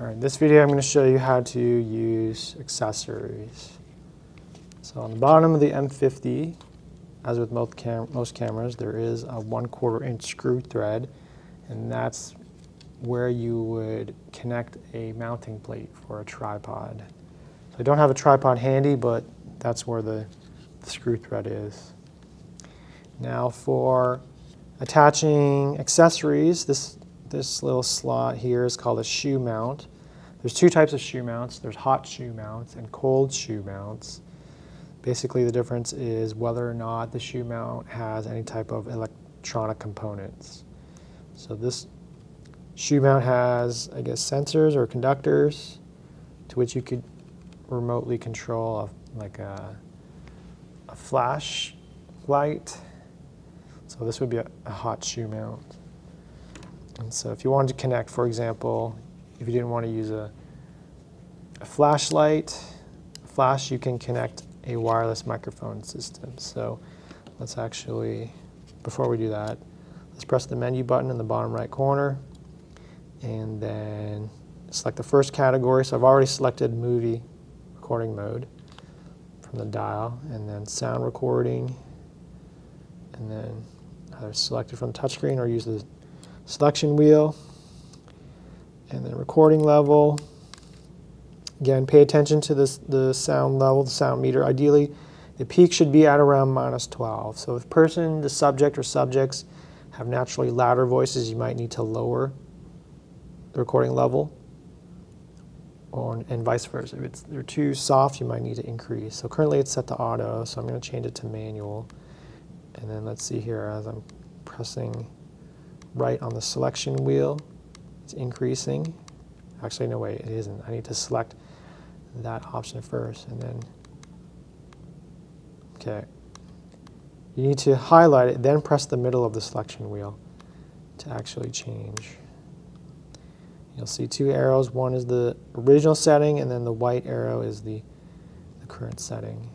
All right, this video I'm going to show you how to use accessories. So on the bottom of the M50, as with most, cam most cameras, there is a one quarter inch screw thread, and that's where you would connect a mounting plate for a tripod. So I don't have a tripod handy, but that's where the, the screw thread is. Now for attaching accessories, this, this little slot here is called a shoe mount. There's two types of shoe mounts. There's hot shoe mounts and cold shoe mounts. Basically the difference is whether or not the shoe mount has any type of electronic components. So this shoe mount has, I guess, sensors or conductors to which you could remotely control a, like a, a flash light. So this would be a, a hot shoe mount. And so if you wanted to connect, for example, if you didn't want to use a, a flashlight, flash, you can connect a wireless microphone system. So let's actually, before we do that, let's press the menu button in the bottom right corner and then select the first category. So I've already selected movie recording mode from the dial and then sound recording and then either select it from the touchscreen or use the selection wheel and then recording level. Again, pay attention to this, the sound level, the sound meter. Ideally, the peak should be at around minus 12. So if person, the subject or subjects have naturally louder voices, you might need to lower the recording level or, and vice versa. If it's, they're too soft, you might need to increase. So currently it's set to auto, so I'm going to change it to manual. And then let's see here as I'm pressing right on the selection wheel, it's increasing. Actually, no, wait, it isn't. I need to select that option first and then, okay. You need to highlight it, then press the middle of the selection wheel to actually change. You'll see two arrows. One is the original setting, and then the white arrow is the, the current setting.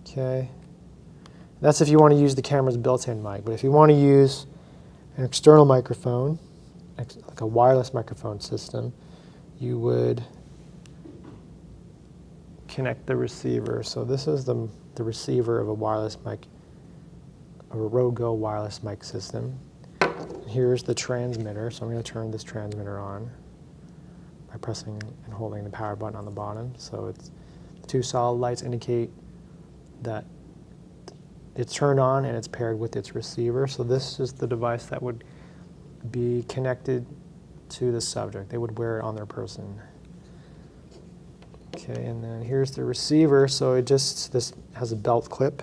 Okay. That's if you want to use the camera's built-in mic. But if you want to use an external microphone, like a wireless microphone system, you would connect the receiver. So this is the, the receiver of a wireless mic, a Rode Go wireless mic system. Here's the transmitter, so I'm going to turn this transmitter on by pressing and holding the power button on the bottom. So it's two solid lights indicate that it's turned on and it's paired with its receiver. So this is the device that would be connected to the subject. They would wear it on their person. Okay, and then here's the receiver. So it just, this has a belt clip.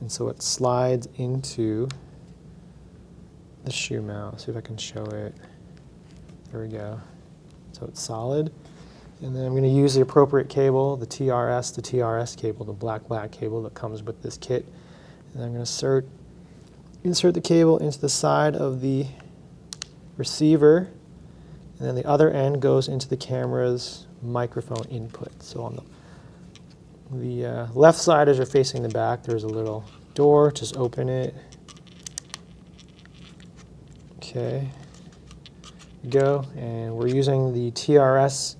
And so it slides into the shoe mount. See if I can show it. There we go. So it's solid. And then I'm going to use the appropriate cable, the TRS, the TRS cable, the black black cable that comes with this kit. And I'm going to insert, insert the cable into the side of the receiver. And then the other end goes into the camera's microphone input. So on the, the uh, left side as you're facing the back, there's a little door. Just open it Okay, go, and we're using the TRS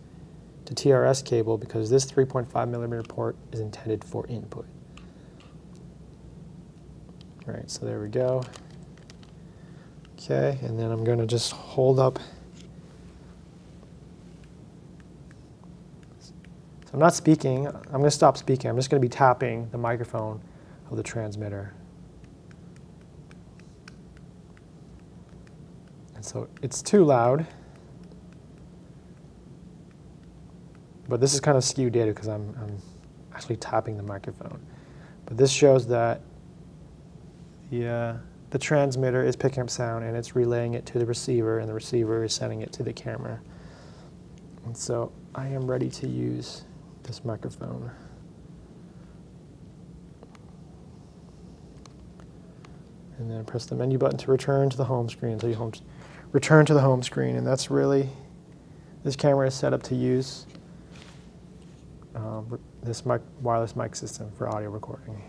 to TRS cable because this 3.5 millimeter port is intended for input. Right, so there we go. Okay, and then I'm going to just hold up. So I'm not speaking. I'm going to stop speaking. I'm just going to be tapping the microphone of the transmitter. And so it's too loud. But this is kind of skewed data because I'm, I'm actually tapping the microphone. But this shows that the, uh, the transmitter is picking up sound and it's relaying it to the receiver and the receiver is sending it to the camera. And so I am ready to use this microphone. And then press the menu button to return to the home screen. So you home return to the home screen. And that's really, this camera is set up to use um, this mic wireless mic system for audio recording.